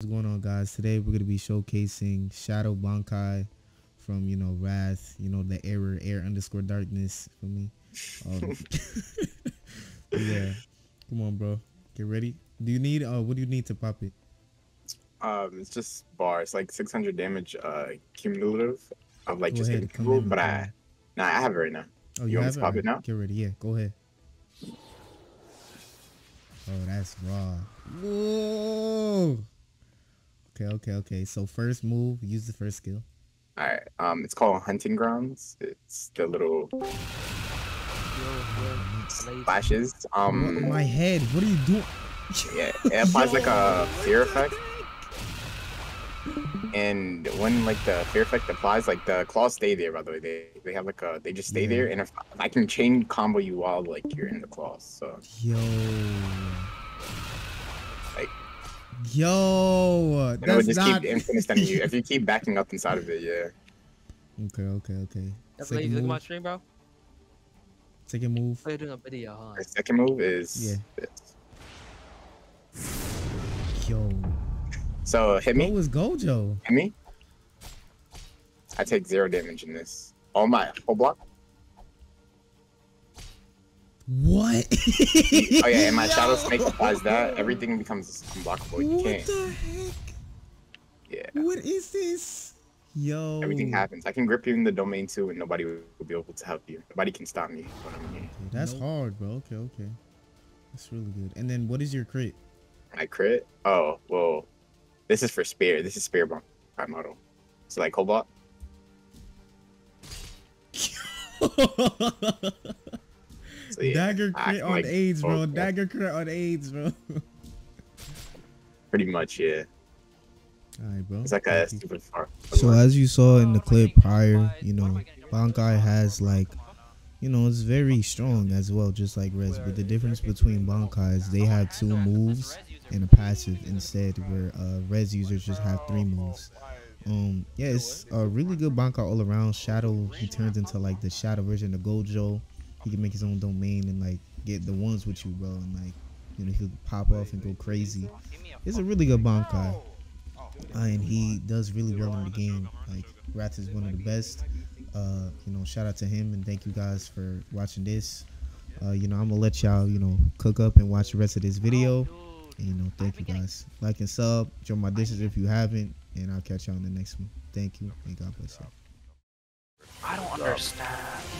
What's going on, guys? Today we're gonna be showcasing Shadow Bankai from you know Wrath, you know the error air underscore darkness for me. Um, yeah, come on, bro. Get ready. Do you need? Uh, what do you need to pop it? Um, it's just bar. It's like 600 damage uh cumulative of like Go just ahead, hitting come people. in, But I, in. nah, I have it right now. Oh, You you, want have to it? pop it now? Get ready. Yeah, go ahead. Oh, that's raw. Whoa. Okay, okay, okay. So first move, use the first skill. All right. Um, it's called Hunting Grounds. It's the little flashes. Um, my head. What are you doing? yeah, it applies like a fear effect. And when like the fear effect applies, like the claws stay there. By the way, they they have like a they just stay Yeah. there. And if I can chain combo you while like you're in the claws, so Yo. Like- Yo. and it would That's just not. keep infinite stunning you if you keep backing up inside of it. Yeah. Okay, okay, okay. That's like you Second look at my stream, bro. Second move. Oh, you're doing a video, huh? Our second move is Yeah. this. Yo. So hit me. What me, was Gojo? hit me. I take zero damage in this. Oh my, full block. What? Oh yeah, and my shadow snake applies that. Everything becomes unblockable. You What can't. the heck? Yeah, What is this? Yo. everything happens. I can grip you in the domain too, and nobody will be able to help you. Nobody can stop me when I'm here. Okay, that's Nope. hard, bro. Okay, okay. That's really good. And then what is your crit? I crit. Oh well, this is for spear. This is spear bomb model. So like cobalt. So Dagger I crit can, on like, AIDS, bro. both, yeah. Dagger crit on AIDS, bro. pretty much yeah. Alright, bro. It's like a Thank super far. So as you saw in the clip prior, you know, Bankai has like, you know, it's very strong as well, just like Res. But the difference between Bankai is they have two moves and a passive instead, where uh, Res users just have three moves. Um, yeah, it's a really good Bankai all around. Shadow, he turns into like the Shadow version of Gojo. He can make his own domain and like get the ones with you, bro, and like, you know, he'll pop off and go crazy. It's a really good Bankai. Uh, and he does really well in the game. Like Wrath is one of the best. Uh, you know, shout out to him and thank you guys for watching this. Uh, you know, I'm gonna let y'all, you know, cook up and watch the rest of this video. And, you know, thank you guys. Like and sub, join my dishes if you haven't, and I'll catch y'all in the next one. Thank you, and God bless you. I don't understand.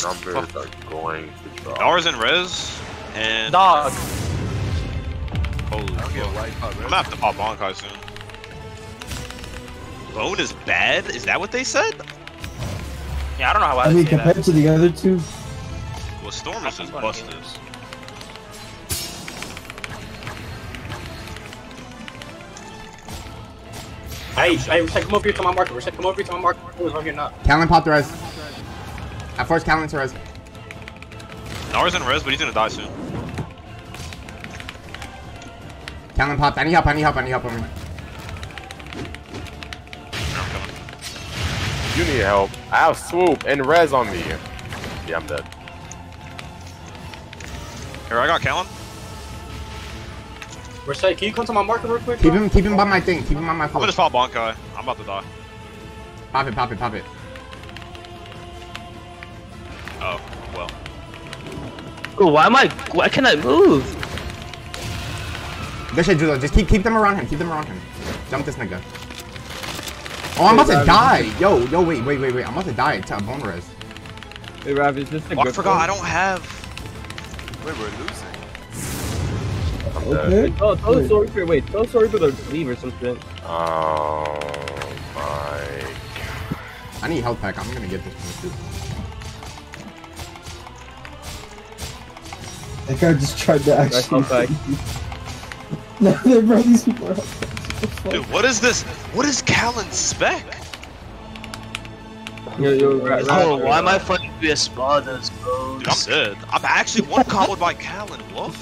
numbers are going to drop. Ours and Res and Dog. holy fuck. I'm gonna have to pop Bankai soon. Bone is bad? Is that what they said? Yeah, I don't know how I, I mean, compared that. to the other two, Well, Storm is just That's busted. Hey, hey, Reset, come over here to my marker. Reset, come over here to my marker. Who's over here now? Callan popped the res. I forced Callan to res. Ours and Res, but he's gonna die soon. Callan popped. I need help. I need help. I need help. on me. You need help. I have swoop and res on me. Yeah, I'm dead. Here, I got Callan. Reset, can you come to my marker real quick? Keep bro? him. Keep him by my thing. Keep him on my I'm gonna just pop Bankai. I'm about to die. Pop it. Pop it. Pop it. Bro, why am I? Why can I move? Good shit, Julo. Just keep keep them around him. Keep them around him. Jump this nigga. Oh, I'm about to die. Yo, yo, wait, wait, wait, wait. I'm about to die to a bone res. hey Rav, is this a Oh, I forgot one? I don't have. Wait, we're losing. I'm dead. Okay. Oh, tell a story for wait, tell a story for the leave or something. Oh my. I need health pack. I'm gonna get this one too. That guy just tried to actually. comeback. no, bro, these people are. so funny. Dude, what is this? What is Callan's spec? Yo, yo, Ra- Ra- Oh, why am I fucking be a spadas, bro? Dude, I'm dead. I'm actually one comboed by Callan. What?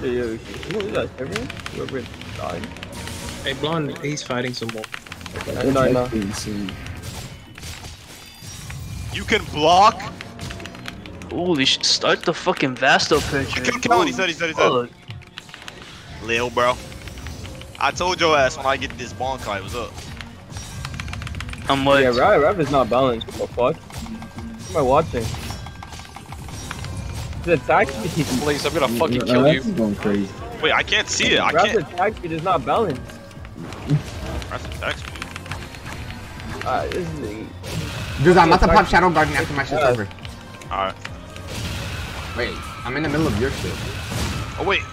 Yo, yo, who is that? Everyone? Whoever died. Hey, Blonde, he's fighting some more. No, no, no. You can block. Holy sh! Start the fucking Vasto picture. I killed Callan. He said. He said. He said. Lil, bro. I told your ass when I get this Bankai, was up? I'm much? Yeah, Rav, Rav is not balanced. What the fuck? What am I watching? The attack speed. Please, I'm gonna fucking kill this you. is going crazy. Wait, I can't see it. I Rav's can't. attack speed is not balanced. That's attack speed. Uh, this is, Dude, I'm about to pop Shadow Garden after my shit's Yeah. over. Alright. Wait, I'm in the middle of your shit. Oh wait,